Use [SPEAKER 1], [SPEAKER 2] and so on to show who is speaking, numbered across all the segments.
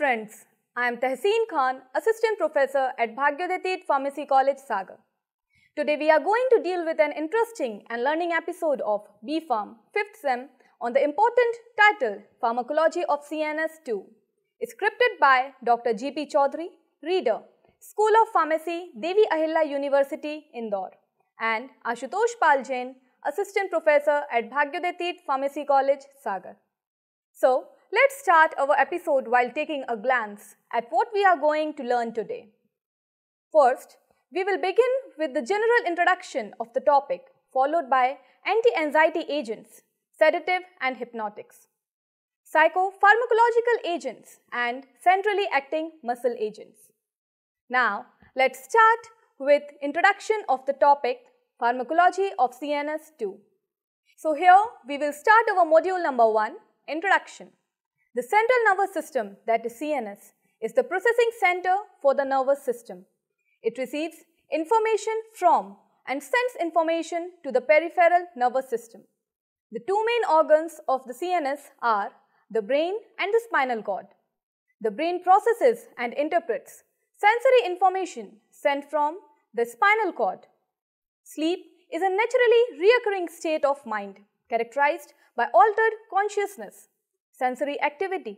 [SPEAKER 1] friends, I am Tehseen Khan, Assistant Professor at Bhagyodati Pharmacy College, Sagar. Today we are going to deal with an interesting and learning episode of B-Pharm 5th Sem on the important title Pharmacology of CNS2. It's scripted by Dr. G.P. Chaudhary, Reader, School of Pharmacy, Devi Ahilya University, Indore, and Ashutosh Pal Jain, Assistant Professor at Bhagyodati Pharmacy College, Sagar. So, let's start our episode while taking a glance at what we are going to learn today. First, we will begin with the general introduction of the topic, followed by anti-anxiety agents, sedative and hypnotics, psychopharmacological agents, and centrally acting muscle agents. Now, let's start with introduction of the topic pharmacology of CNS2. So here we will start our module number 1 Introduction. The central nervous system, that is CNS, is the processing center for the nervous system. It receives information from and sends information to the peripheral nervous system. The two main organs of the CNS are the brain and the spinal cord. The brain processes and interprets sensory information sent from the spinal cord. Sleep is a naturally reoccurring state of mind characterized by altered consciousness, sensory activity,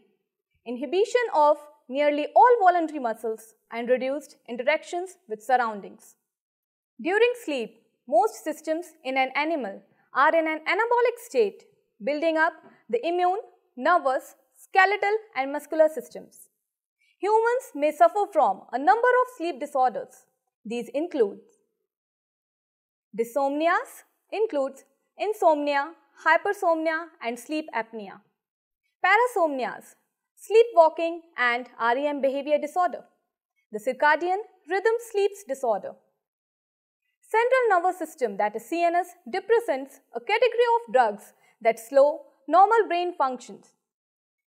[SPEAKER 1] inhibition of nearly all voluntary muscles, and reduced interactions with surroundings. During sleep, most systems in an animal are in an anabolic state, building up the immune, nervous, skeletal, and muscular systems. Humans may suffer from a number of sleep disorders. These include Dysomnias includes insomnia, hypersomnia and sleep apnea. Parasomnias, sleepwalking and REM behavior disorder. The circadian rhythm sleeps disorder. Central nervous system that is CNS depressants a category of drugs that slow normal brain functions.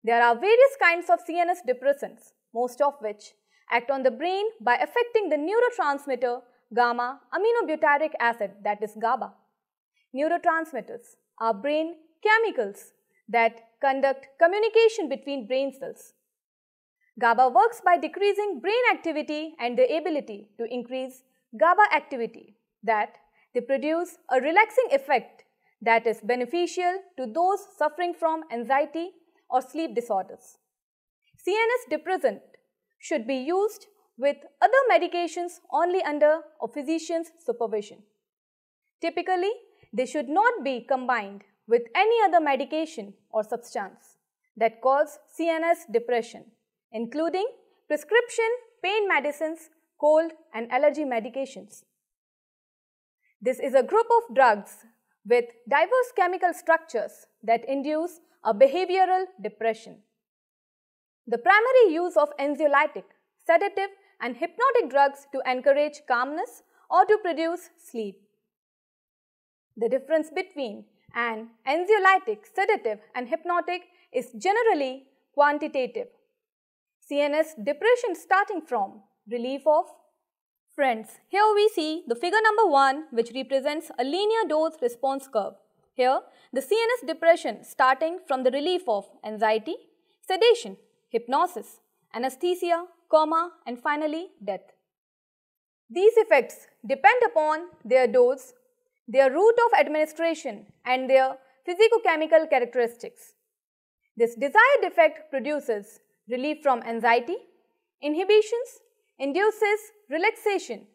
[SPEAKER 1] There are various kinds of CNS depressants, most of which act on the brain by affecting the neurotransmitter gamma aminobutyric acid that is GABA. Neurotransmitters are brain chemicals that conduct communication between brain cells. GABA works by decreasing brain activity and the ability to increase GABA activity that they produce a relaxing effect that is beneficial to those suffering from anxiety or sleep disorders. CNS depressant should be used with other medications only under a physician's supervision. Typically, they should not be combined with any other medication or substance that cause CNS depression, including prescription pain medicines, cold and allergy medications. This is a group of drugs with diverse chemical structures that induce a behavioral depression. The primary use of anxiolytic, sedative and hypnotic drugs to encourage calmness or to produce sleep. The difference between an anxiolytic, sedative and hypnotic is generally quantitative. CNS depression starting from relief of Friends, here we see the figure number 1 which represents a linear dose response curve. Here, the CNS depression starting from the relief of anxiety, sedation, hypnosis, anesthesia, coma and finally death. These effects depend upon their dose, their route of administration and their physicochemical characteristics. This desired effect produces relief from anxiety, inhibitions, induces relaxation,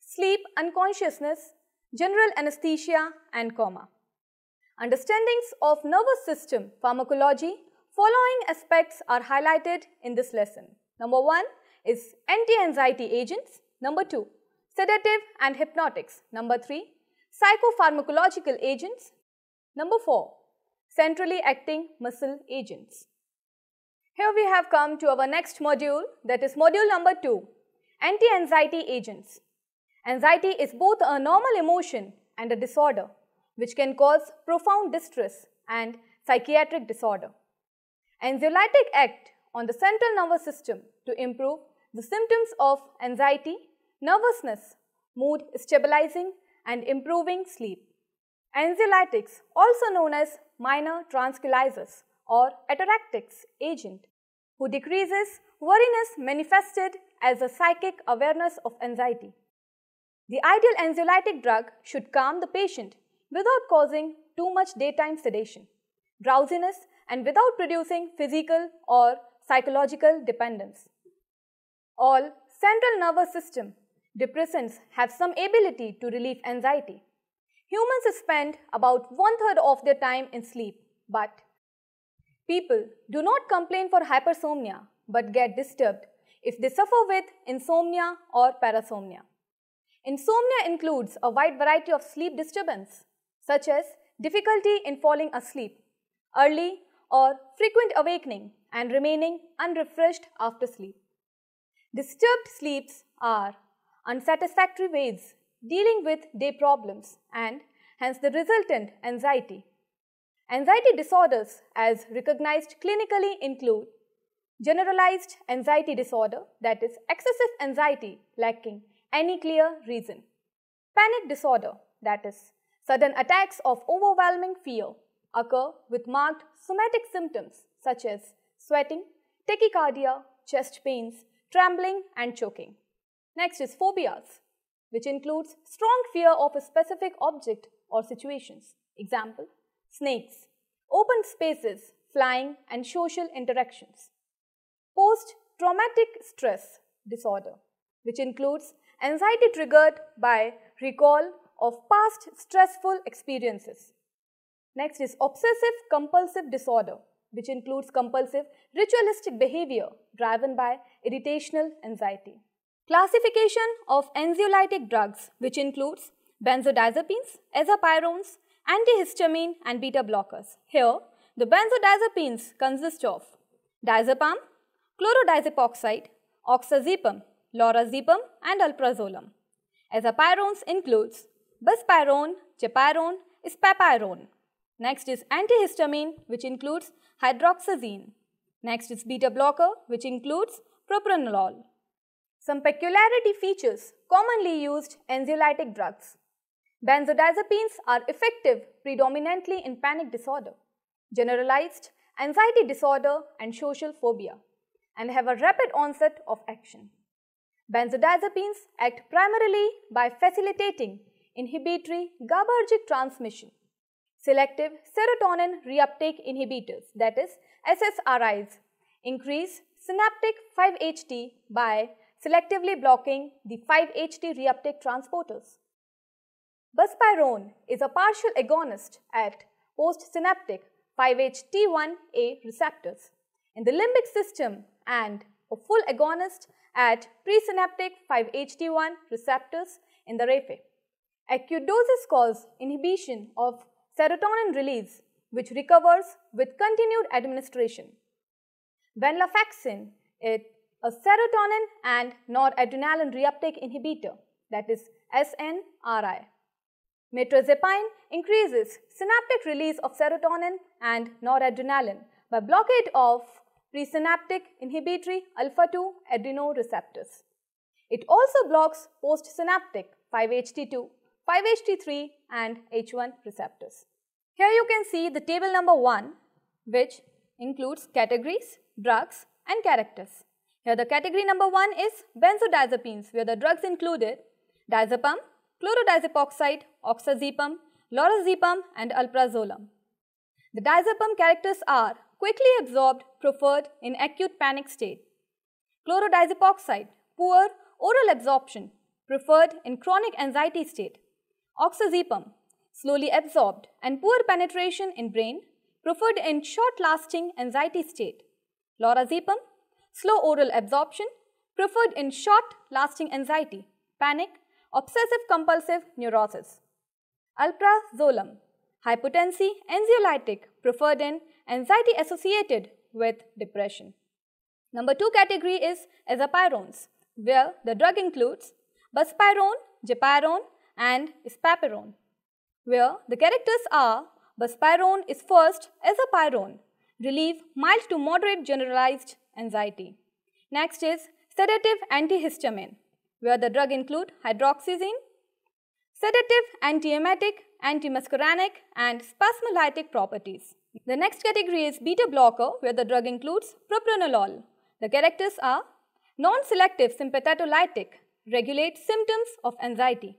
[SPEAKER 1] sleep unconsciousness, general anesthesia and coma. Understandings of nervous system pharmacology following aspects are highlighted in this lesson. Number 1 is anti-anxiety agents. Number 2, sedative and hypnotics. Number 3, psychopharmacological agents. Number 4, centrally acting muscle agents. Here we have come to our next module that is module number 2, anti-anxiety agents. Anxiety is both a normal emotion and a disorder which can cause profound distress and psychiatric disorder. Anxiolytic act on the central nervous system to improve the symptoms of anxiety, nervousness, mood stabilizing and improving sleep. Anxiolytics, also known as minor tranquilizers or ataraxic agent, who decreases worriness manifested as a psychic awareness of anxiety. The ideal anxiolytic drug should calm the patient without causing too much daytime sedation, drowsiness and without producing physical or psychological dependence. All central nervous system depressants have some ability to relieve anxiety. Humans spend about one third of their time in sleep, but people do not complain for hypersomnia but get disturbed if they suffer with insomnia or parasomnia. Insomnia includes a wide variety of sleep disturbance, such as difficulty in falling asleep, early or frequent awakening, and remaining unrefreshed after sleep. Disturbed sleeps are unsatisfactory ways dealing with day problems and hence the resultant anxiety. Anxiety disorders as recognized clinically include generalized anxiety disorder that is excessive anxiety lacking any clear reason. Panic disorder that is sudden attacks of overwhelming fear occur with marked somatic symptoms such as sweating, tachycardia, chest pains, trembling and choking. Next is phobias, which includes strong fear of a specific object or situations. Example, snakes, open spaces, flying and social interactions. Post-traumatic stress disorder, which includes anxiety triggered by recall of past stressful experiences. Next is obsessive compulsive disorder, which includes compulsive ritualistic behavior driven by irritational anxiety. Classification of anxiolytic drugs, which includes benzodiazepines, azapirones, antihistamine, and beta blockers. Here, the benzodiazepines consist of diazepam, chlorodiazepoxide, oxazepam, lorazepam, and alprazolam. Azapirones includes buspirone, gepirone, spapirone. Next is antihistamine, which includes hydroxyzine. Next is beta blocker, which includes propranolol. Some peculiarity features commonly used anxiolytic drugs. Benzodiazepines are effective predominantly in panic disorder, generalized anxiety disorder and social phobia and have a rapid onset of action. Benzodiazepines act primarily by facilitating inhibitory GABAergic transmission. Selective serotonin reuptake inhibitors that is SSRIs increase synaptic 5-HT by selectively blocking the 5-HT reuptake transporters. Buspirone is a partial agonist at postsynaptic 5-HT1A receptors in the limbic system and a full agonist at presynaptic 5-HT1 receptors in the raphe. Acute doses cause inhibition of serotonin release which recovers with continued administration. Venlafaxine, it a serotonin and noradrenaline reuptake inhibitor that is SNRI. Mirtazapine increases synaptic release of serotonin and noradrenaline by blockade of presynaptic inhibitory alpha-2 adrenoreceptors. It also blocks postsynaptic 5-HT2, 5-HT3 and H1 receptors. Here you can see the table number 1 which includes categories, drugs and characters. Here the category number 1 is benzodiazepines where the drugs included diazepam, chlorodiazepoxide, oxazepam, lorazepam and alprazolam. The diazepam characters are quickly absorbed preferred in acute panic state. Chlorodiazepoxide, poor oral absorption preferred in chronic anxiety state. Oxazepam, slowly absorbed and poor penetration in brain preferred in short-lasting anxiety state. Lorazepam, slow oral absorption, preferred in short-lasting anxiety, panic, obsessive-compulsive neurosis. Alprazolam, hypotensive anxiolytic, preferred in anxiety associated with depression. Number two category is azapirones, where the drug includes buspirone, gepirone, and spapirone. where the characters are buspirone is first as a relieve mild to moderate generalized anxiety. Next is sedative antihistamine, where the drug include hydroxyzine, sedative, antiemetic, antimuscarinic, and spasmolytic properties. The next category is beta blocker, where the drug includes propranolol. The characters are non-selective sympathetolytic, regulate symptoms of anxiety.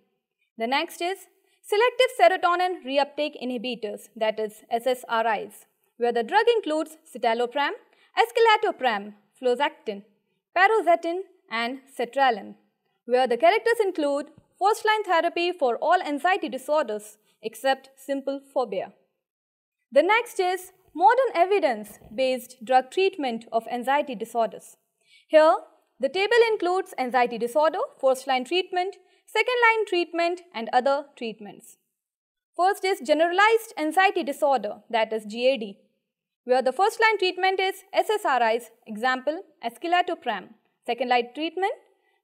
[SPEAKER 1] The next is selective serotonin reuptake inhibitors, that is SSRIs, where the drug includes citalopram, escitalopram, fluoxetine, paroxetine, and sertraline, where the characters include first-line therapy for all anxiety disorders except simple phobia. The next is modern evidence-based drug treatment of anxiety disorders. Here, the table includes anxiety disorder, first-line treatment, second-line treatment, and other treatments. First is generalized anxiety disorder, that is GAD, where the first-line treatment is SSRIs, example, escitalopram. Second-line treatment,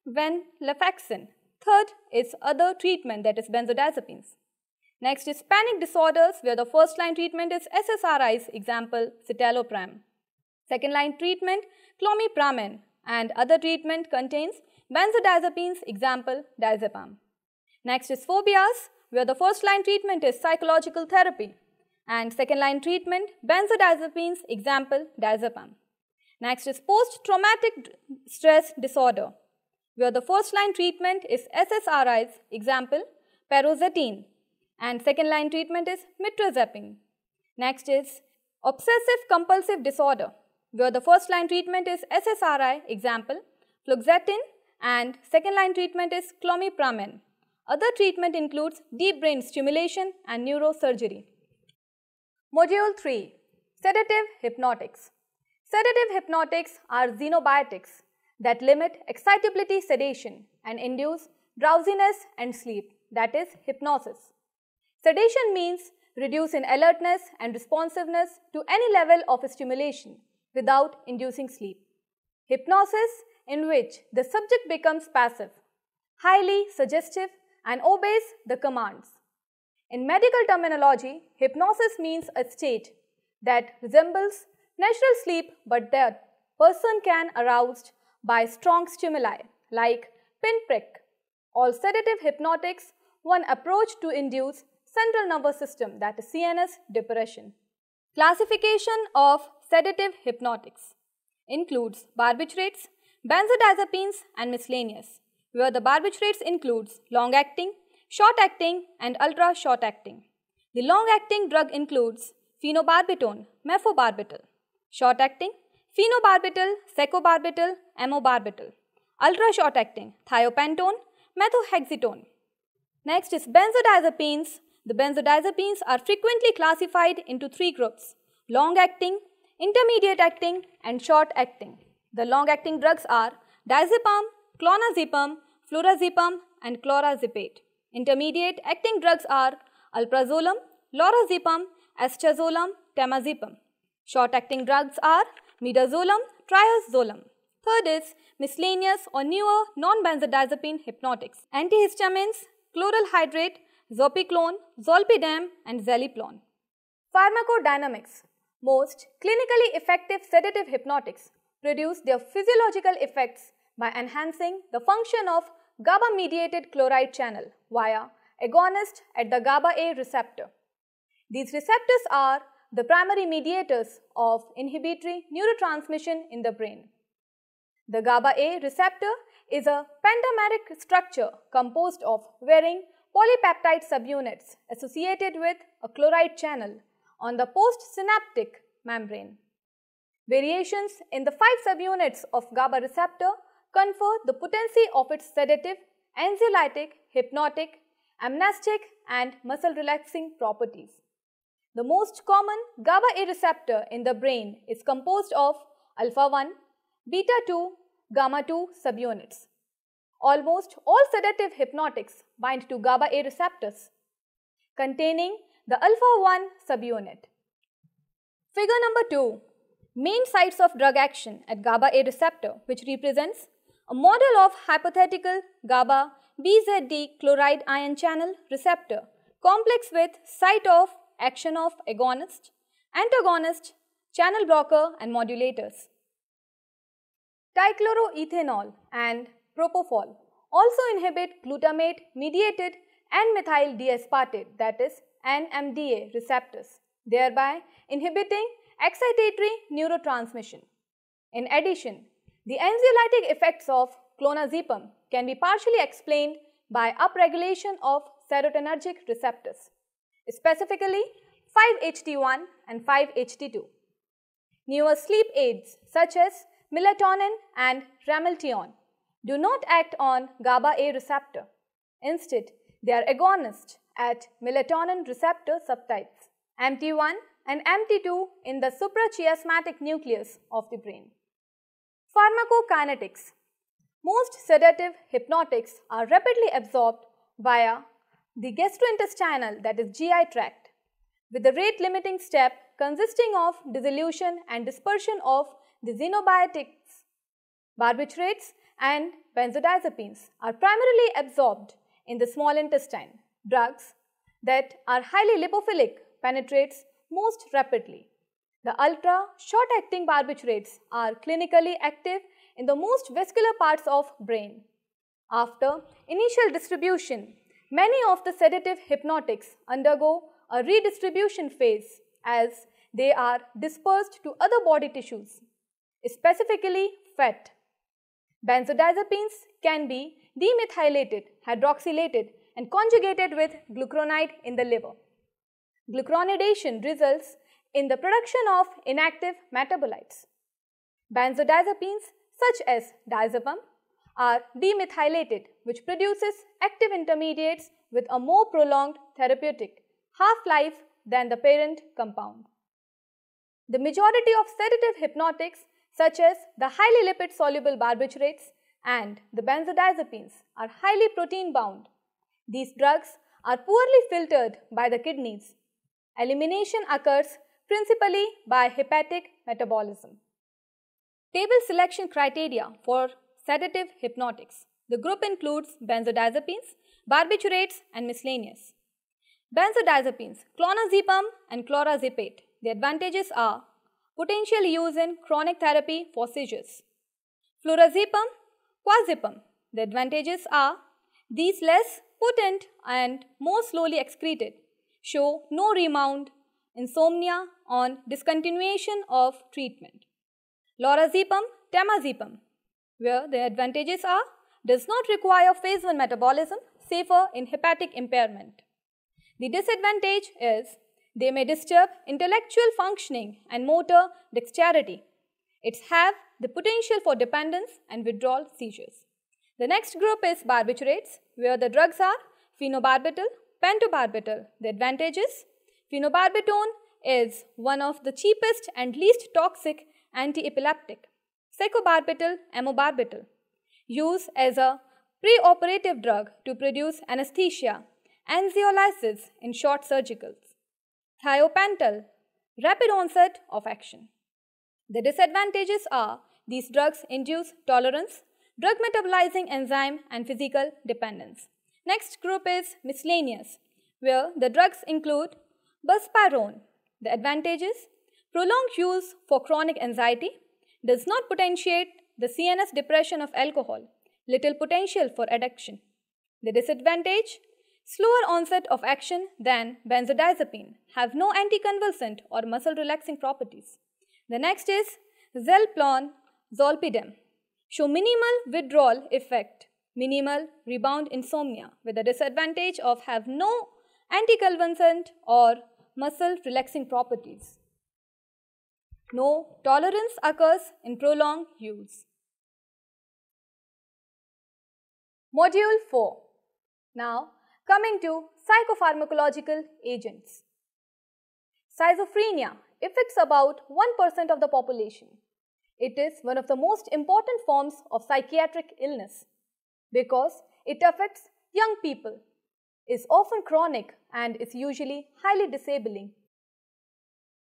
[SPEAKER 1] venlafaxine. Third is other treatment, that is benzodiazepines. Next is panic disorders, where the first-line treatment is SSRIs, example, citalopram. Second-line treatment, clomipramine, and other treatment contains benzodiazepines, example diazepam. Next is phobias, where the first line treatment is psychological therapy and second line treatment benzodiazepines, example diazepam. Next is post-traumatic stress disorder, where the first line treatment is SSRIs, example paroxetine, and second line treatment is mirtazapine. Next is obsessive compulsive disorder, where the first line treatment is SSRI, example, fluoxetine, and second line treatment is clomipramine. Other treatment includes deep brain stimulation and neurosurgery. Module 3 Sedative Hypnotics Sedative hypnotics are xenobiotics that limit excitability sedation and induce drowsiness and sleep, that is, hypnosis. Sedation means reduce in alertness and responsiveness to any level of stimulation without inducing sleep. Hypnosis, in which the subject becomes passive, highly suggestive, and obeys the commands. In medical terminology, hypnosis means a state that resembles natural sleep but that person can aroused by strong stimuli like pinprick. All sedative hypnotics one approach to induce central nervous system that is CNS depression. Classification of sedative hypnotics includes barbiturates, benzodiazepines and miscellaneous, where the barbiturates includes long-acting, short-acting and ultra-short-acting. The long-acting drug includes phenobarbital, mephobarbital. Short-acting, phenobarbital, secobarbital, amobarbital. Ultra-short-acting, thiopentone, methohexital. Next is benzodiazepines. The benzodiazepines are frequently classified into three groups, long-acting, intermediate acting and short acting. The long acting drugs are diazepam, clonazepam, flurazepam and clorazepate. Intermediate acting drugs are alprazolam, lorazepam, estazolam, temazepam. Short acting drugs are midazolam, triazolam. Third is miscellaneous or newer non-benzodiazepine hypnotics. Antihistamines, chloral hydrate, zopiclone, zolpidem and zaleplon. Pharmacodynamics most clinically effective sedative hypnotics produce their physiological effects by enhancing the function of GABA-mediated chloride channel via agonist at the GABA-A receptor. These receptors are the primary mediators of inhibitory neurotransmission in the brain. The GABA-A receptor is a pentameric structure composed of varying polypeptide subunits associated with a chloride channel on the postsynaptic membrane. Variations in the five subunits of GABA receptor confer the potency of its sedative, anxiolytic, hypnotic, amnestic and muscle relaxing properties. The most common GABA A receptor in the brain is composed of alpha 1, beta 2, gamma 2 subunits. Almost all sedative hypnotics bind to GABA A receptors containing the alpha 1 subunit. Figure number 2. Main sites of drug action at GABA A receptor which represents a model of hypothetical GABA BZD chloride ion channel receptor complex with site of action of agonist, antagonist, channel blocker and modulators. Dichloroethanol and propofol also inhibit glutamate mediated N-methyl D-aspartate that is NMDA receptors, thereby inhibiting excitatory neurotransmission. In addition, the anxiolytic effects of clonazepam can be partially explained by upregulation of serotonergic receptors, specifically 5-HT1 and 5-HT2. Newer sleep aids such as melatonin and ramelteon do not act on GABA A receptor. Instead, they are agonists at melatonin receptor subtypes MT1 and MT2 in the suprachiasmatic nucleus of the brain. Pharmacokinetics Most sedative hypnotics are rapidly absorbed via the gastrointestinal that is GI tract with the rate limiting step consisting of dissolution and dispersion of the xenobiotics. Barbiturates and benzodiazepines are primarily absorbed in the small intestine. Drugs that are highly lipophilic penetrates most rapidly. The ultra short-acting barbiturates are clinically active in the most vascular parts of brain. After initial distribution, many of the sedative hypnotics undergo a redistribution phase as they are dispersed to other body tissues, specifically fat. Benzodiazepines can be demethylated, hydroxylated and conjugated with glucuronide in the liver. Glucuronidation results in the production of inactive metabolites. Benzodiazepines such as diazepam are demethylated which produces active intermediates with a more prolonged therapeutic half-life than the parent compound. The majority of sedative hypnotics such as the highly lipid soluble barbiturates and the benzodiazepines are highly protein bound. These drugs are poorly filtered by the kidneys. Elimination occurs principally by hepatic metabolism. Table selection criteria for sedative hypnotics. The group includes benzodiazepines, barbiturates and miscellaneous. Benzodiazepines, clonazepam and clorazepate. The advantages are potential use in chronic therapy for seizures. Flurazepam, quazepam. The advantages are these less potent and more slowly excreted, show no rebound, insomnia on discontinuation of treatment. Lorazepam, temazepam, where the advantages are does not require phase 1 metabolism, safer in hepatic impairment. The disadvantage is they may disturb intellectual functioning and motor dexterity. It have the potential for dependence and withdrawal seizures. The next group is barbiturates, where the drugs are phenobarbital, pentobarbital. The advantages phenobarbital is one of the cheapest and least toxic anti-epileptic. Secobarbital, amobarbital. Use as a preoperative drug to produce anesthesia, anxiolysis in short surgicals. Thiopental, rapid onset of action. The disadvantages are these drugs induce tolerance, drug metabolizing enzyme and physical dependence. Next group is miscellaneous, where the drugs include buspirone. The advantages prolonged use for chronic anxiety does not potentiate the CNS depression of alcohol, little potential for addiction. The disadvantage slower onset of action than benzodiazepine, have no anticonvulsant or muscle relaxing properties. The next is Zaleplon, zolpidem, show minimal withdrawal effect, minimal rebound insomnia with the disadvantage of have no anticonvulsant or muscle relaxing properties. No tolerance occurs in prolonged use. Module 4. Now, Coming to psychopharmacological agents. Schizophrenia affects about 1% of the population. It is one of the most important forms of psychiatric illness because it affects young people, is often chronic and is usually highly disabling.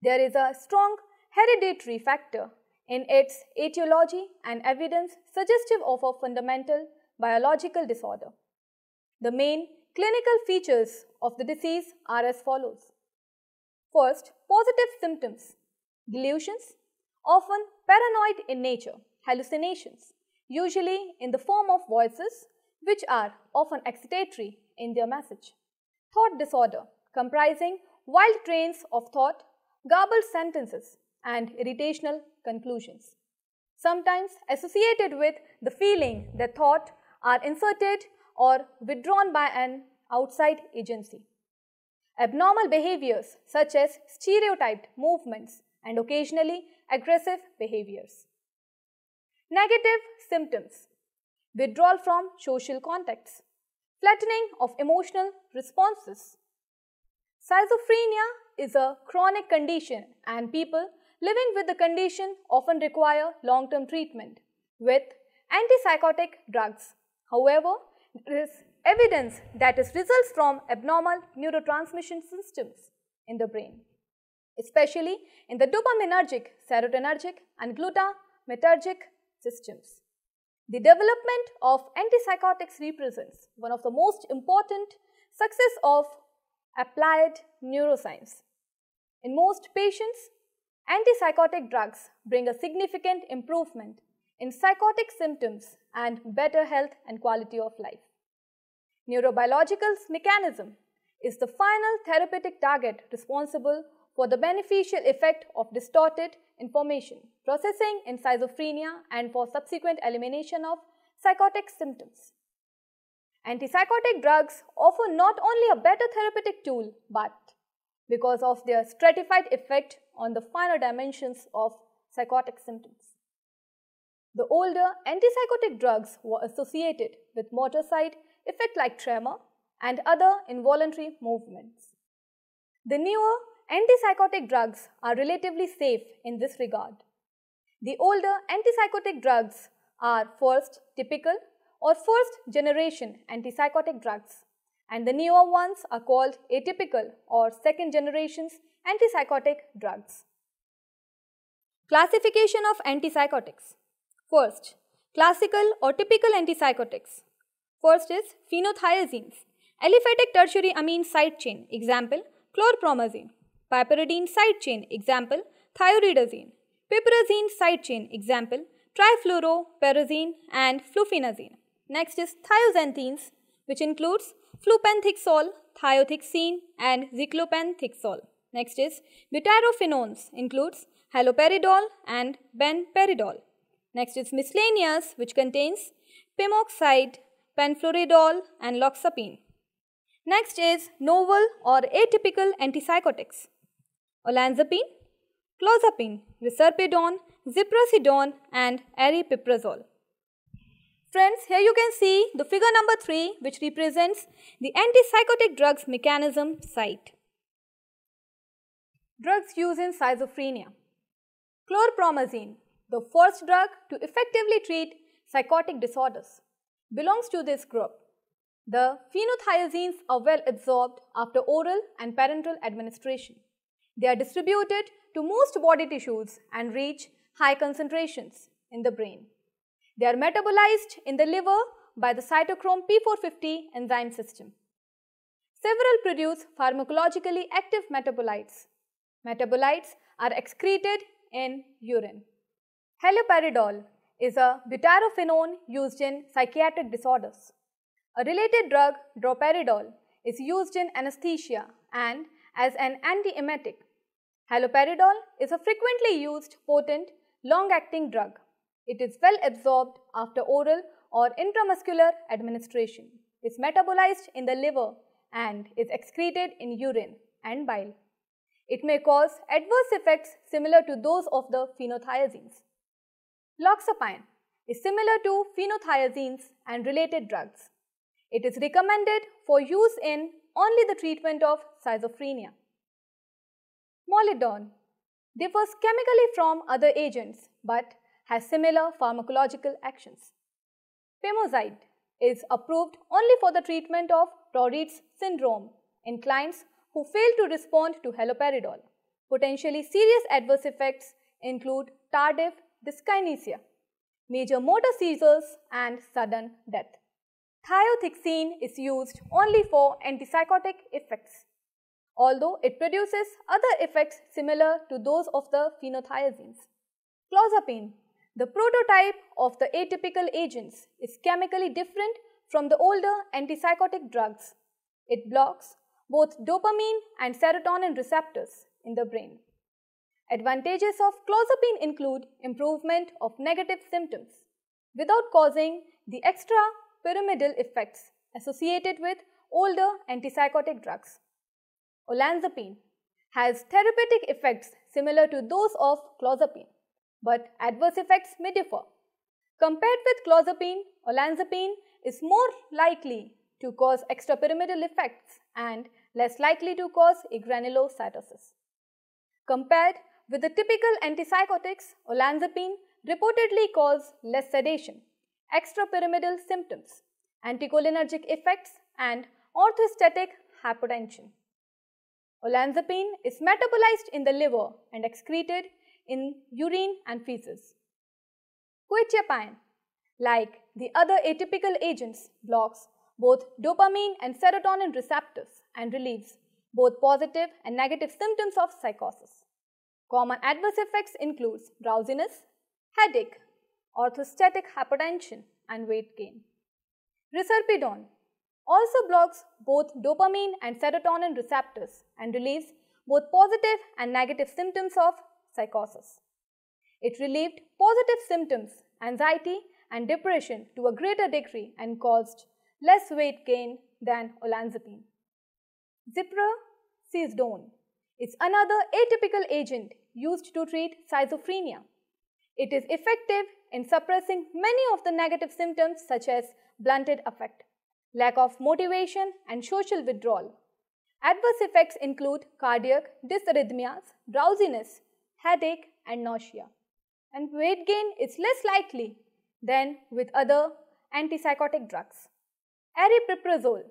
[SPEAKER 1] There is a strong hereditary factor in its etiology and evidence suggestive of a fundamental biological disorder. The main clinical features of the disease are as follows. First, positive symptoms. Delusions, often paranoid in nature, hallucinations, usually in the form of voices which are often excitatory in their message. Thought disorder, comprising wild trains of thought, garbled sentences, and irritational conclusions. Sometimes associated with the feeling that thought are inserted or withdrawn by an outside agency. Abnormal behaviors such as stereotyped movements and occasionally aggressive behaviors. Negative symptoms withdrawal from social contacts, flattening of emotional responses. Schizophrenia is a chronic condition and people living with the condition often require long-term treatment with antipsychotic drugs. However, there is evidence that it results from abnormal neurotransmission systems in the brain, especially in the dopaminergic, serotonergic and glutamatergic systems. The development of antipsychotics represents one of the most important success of applied neuroscience. In most patients, antipsychotic drugs bring a significant improvement in psychotic symptoms and better health and quality of life. Neurobiological mechanism is the final therapeutic target responsible for the beneficial effect of distorted information processing in schizophrenia and for subsequent elimination of psychotic symptoms. Antipsychotic drugs offer not only a better therapeutic tool but because of their stratified effect on the finer dimensions of psychotic symptoms. The older antipsychotic drugs were associated with motor side effect like tremor and other involuntary movements. The newer antipsychotic drugs are relatively safe in this regard. The older antipsychotic drugs are first typical or first generation antipsychotic drugs and the newer ones are called atypical or second generations antipsychotic drugs. Classification of antipsychotics First, classical or typical antipsychotics. First is phenothiazines, aliphatic tertiary amine side chain, example, chlorpromazine. Piperidine side chain, example, thioridazine. Piperazine side chain, example, trifluoroperazine and fluphenazine. Next is thioxanthines, which includes flupenthixol, thiothixene and zuclopenthixol. Next is butyrophenones, includes haloperidol and benperidol. Next is miscellaneous which contains pimozide, penfluridol and loxapine. Next is novel or atypical antipsychotics. Olanzapine, clozapine, risperidone, ziprasidone and aripiprazole. Friends, here you can see the figure number 3 which represents the antipsychotic drugs mechanism site. Drugs used in schizophrenia. Chlorpromazine the first drug to effectively treat psychotic disorders, belongs to this group. The phenothiazines are well absorbed after oral and parenteral administration. They are distributed to most body tissues and reach high concentrations in the brain. They are metabolized in the liver by the cytochrome P450 enzyme system. Several produce pharmacologically active metabolites. Metabolites are excreted in urine. Haloperidol is a butyrophenone used in psychiatric disorders. A related drug, droperidol, is used in anesthesia and as an antiemetic. Haloperidol is a frequently used potent long-acting drug. It is well absorbed after oral or intramuscular administration. Is metabolized in the liver and is excreted in urine and bile. It may cause adverse effects similar to those of the phenothiazines. Loxapine is similar to phenothiazines and related drugs. It is recommended for use in only the treatment of schizophrenia. Molindone differs chemically from other agents but has similar pharmacological actions. Pimozide is approved only for the treatment of Tourette syndrome in clients who fail to respond to haloperidol. Potentially serious adverse effects include tardive dyskinesia, major motor seizures and sudden death. thiothixene is used only for antipsychotic effects, although it produces other effects similar to those of the phenothiazines. Clozapine, the prototype of the atypical agents, is chemically different from the older antipsychotic drugs. It blocks both dopamine and serotonin receptors in the brain. Advantages of clozapine include improvement of negative symptoms without causing the extra pyramidal effects associated with older antipsychotic drugs. Olanzapine has therapeutic effects similar to those of clozapine, but adverse effects may differ. Compared with clozapine, olanzapine is more likely to cause extrapyramidal effects and less likely to cause agranulocytosis. Compared with the typical antipsychotics, olanzapine reportedly cause less sedation, extrapyramidal symptoms, anticholinergic effects and orthostatic hypotension. Olanzapine is metabolized in the liver and excreted in urine and feces. Quetiapine, like the other atypical agents, blocks both dopamine and serotonin receptors and relieves both positive and negative symptoms of psychosis. Common adverse effects include drowsiness, headache, orthostatic hypotension and weight gain. Risperidone also blocks both dopamine and serotonin receptors and relieves both positive and negative symptoms of psychosis. It relieved positive symptoms, anxiety and depression to a greater degree and caused less weight gain than olanzapine. Ziprasidone is another atypical agent used to treat schizophrenia. It is effective in suppressing many of the negative symptoms such as blunted affect, lack of motivation and social withdrawal. Adverse effects include cardiac dysrhythmias, drowsiness, headache and nausea. And weight gain is less likely than with other antipsychotic drugs. Aripiprazole,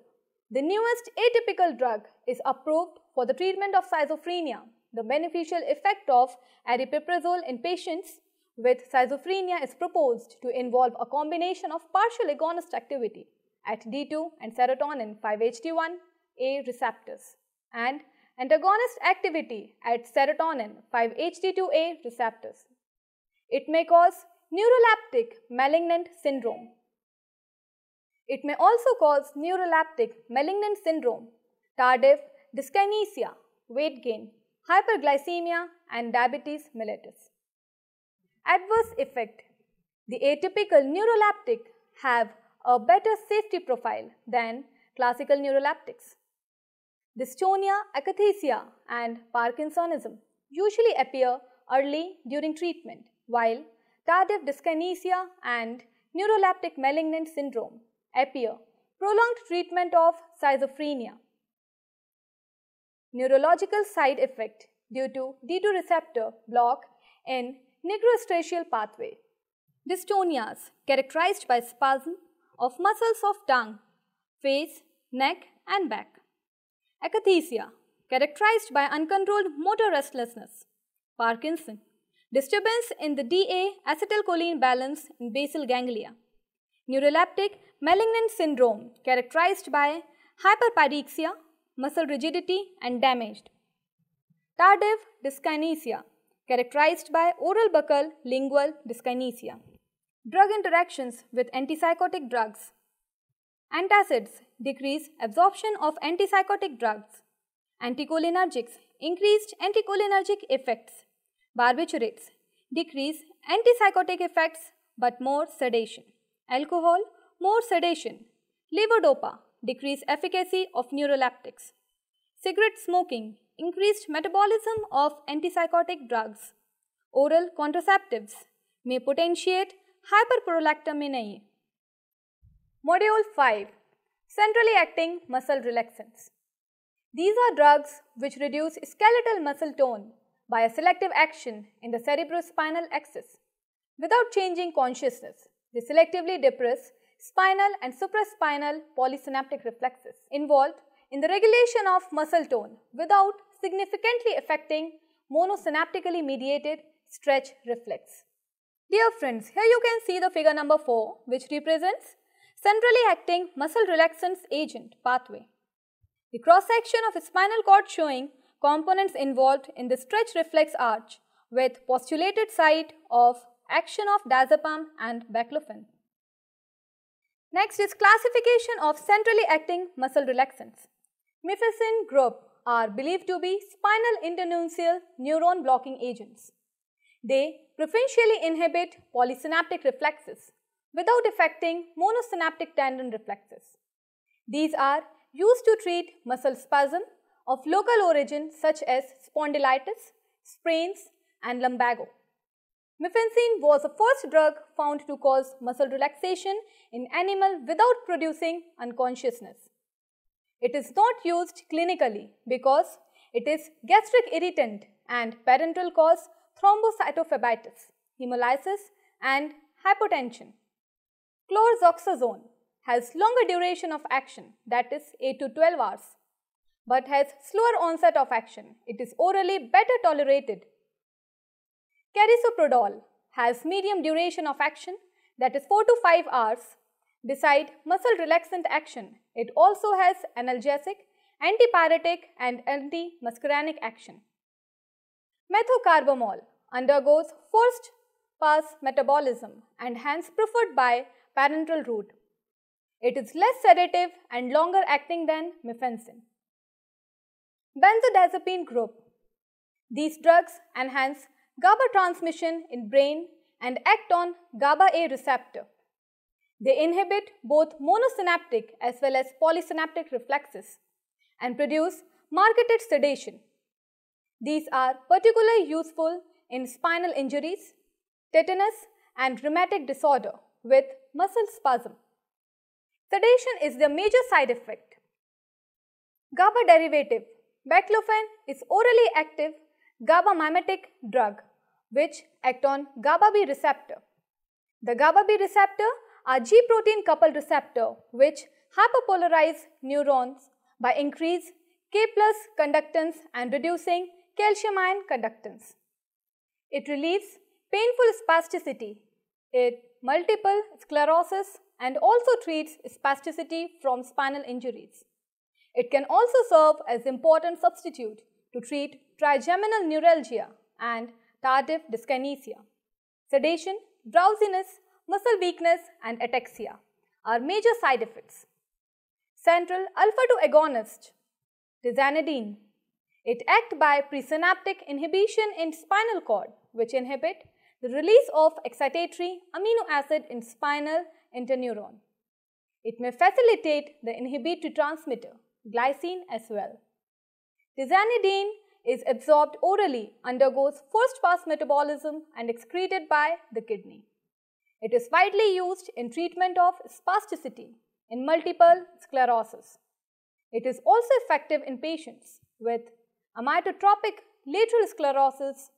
[SPEAKER 1] the newest atypical drug, is approved for the treatment of schizophrenia. The beneficial effect of aripiprazole in patients with schizophrenia is proposed to involve a combination of partial agonist activity at D2 and serotonin 5-HT1A receptors and antagonist activity at serotonin 5-HT2A receptors. It may cause neuroleptic malignant syndrome. It may also cause neuroleptic malignant syndrome, tardive dyskinesia, weight gain, hyperglycemia and diabetes mellitus. Adverse effect The atypical neuroleptic have a better safety profile than classical neuroleptics. Dystonia, akathisia and Parkinsonism usually appear early during treatment, while tardive dyskinesia and neuroleptic malignant syndrome appear prolonged treatment of schizophrenia. Neurological side effect due to D2 receptor block in nigrostriatal pathway. Dystonias characterized by spasm of muscles of tongue, face, neck and back. Akathisia characterized by uncontrolled motor restlessness. Parkinson disturbance in the DA acetylcholine balance in basal ganglia. Neuroleptic malignant syndrome characterized by hyperpyrexia, muscle rigidity and damaged. Tardive dyskinesia characterized by oral buccal lingual dyskinesia. Drug interactions with antipsychotic drugs. Antacids decrease absorption of antipsychotic drugs. Anticholinergics increased anticholinergic effects. Barbiturates decrease antipsychotic effects but more sedation. Alcohol, more sedation. Levodopa decrease efficacy of neuroleptics. Cigarette smoking increased metabolism of antipsychotic drugs. Oral contraceptives may potentiate hyperprolactinemia. Module 5 Centrally acting muscle relaxants. These are drugs which reduce skeletal muscle tone by a selective action in the cerebrospinal axis. Without changing consciousness, they selectively depress spinal and supraspinal polysynaptic reflexes involved in the regulation of muscle tone without significantly affecting monosynaptically mediated stretch reflex. Dear friends, here you can see the figure number 4 which represents centrally acting muscle relaxants agent pathway. The cross section of spinal cord showing components involved in the stretch reflex arch with postulated site of action of diazepam and baclofen. Next is classification of centrally acting muscle relaxants. Mephenesin group are believed to be spinal internuncial neuron blocking agents. They preferentially inhibit polysynaptic reflexes without affecting monosynaptic tendon reflexes. These are used to treat muscle spasm of local origin such as spondylitis, sprains and lumbago. Mephenesin was the first drug found to cause muscle relaxation in animal without producing unconsciousness. It is not used clinically because it is gastric irritant and parenteral cause thrombocytophobitis, hemolysis and hypotension. Chlorzoxazone has longer duration of action that is 8 to 12 hours but has slower onset of action. It is orally better tolerated Carisoprodol has medium duration of action that is 4 to 5 hours. Beside muscle relaxant action, it also has analgesic, antipyretic and anti-muscarinic action. Methocarbamol undergoes first pass metabolism and hence preferred by parenteral route. It is less sedative and longer acting than mephenesin. Benzodiazepine group. These drugs enhance GABA transmission in brain and act on GABA A receptor. They inhibit both monosynaptic as well as polysynaptic reflexes and produce marketed sedation. These are particularly useful in spinal injuries, tetanus and rheumatic disorder with muscle spasm. Sedation is the major side effect. GABA derivative baclofen is orally active GABA mimetic drug which act on GABA B receptor. The GABA B receptor are G protein coupled receptor which hyperpolarize neurons by increase K plus conductance and reducing calcium ion conductance. It relieves painful spasticity, it multiple sclerosis and also treats spasticity from spinal injuries. It can also serve as important substitute to treat trigeminal neuralgia and tardive dyskinesia. Sedation, drowsiness, muscle weakness and ataxia are major side effects. Central alpha-2 agonist, tizanidine. It acts by presynaptic inhibition in spinal cord which inhibit the release of excitatory amino acid in spinal interneuron. It may facilitate the inhibitory transmitter, glycine as well. Tizanidine is absorbed orally, undergoes first pass metabolism and excreted by the kidney. It is widely used in treatment of spasticity in multiple sclerosis. It is also effective in patients with amyotrophic lateral sclerosis.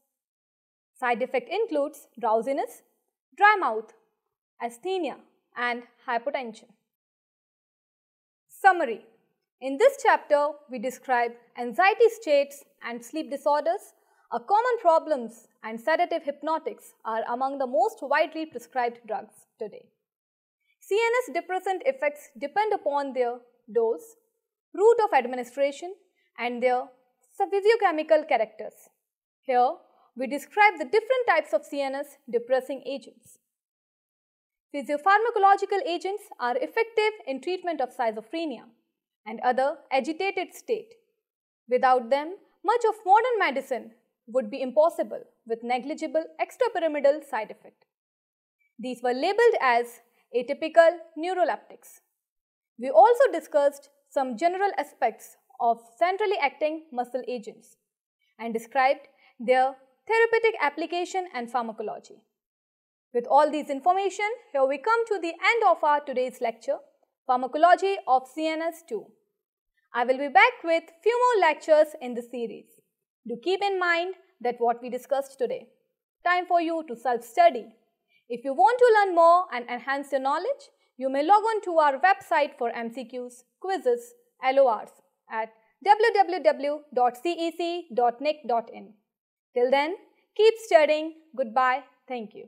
[SPEAKER 1] Side effect includes drowsiness, dry mouth, asthenia and hypotension. Summary in this chapter, we describe anxiety states and sleep disorders are common problems and sedative hypnotics are among the most widely prescribed drugs today. CNS depressant effects depend upon their dose, route of administration and their physiochemical characters. Here, we describe the different types of CNS depressing agents. Physiopharmacological agents are effective in treatment of schizophrenia and other agitated state. Without them, much of modern medicine would be impossible with negligible extrapyramidal side effect. These were labeled as atypical neuroleptics. We also discussed some general aspects of centrally acting muscle agents and described their therapeutic application and pharmacology. With all these information, here we come to the end of our today's lecture Pharmacology of CNS 2. I will be back with few more lectures in the series. Do keep in mind that what we discussed today. Time for you to self-study. If you want to learn more and enhance your knowledge, you may log on to our website for MCQs, quizzes, LORs at www.cec.nic.in. Till then, keep studying. Goodbye. Thank you.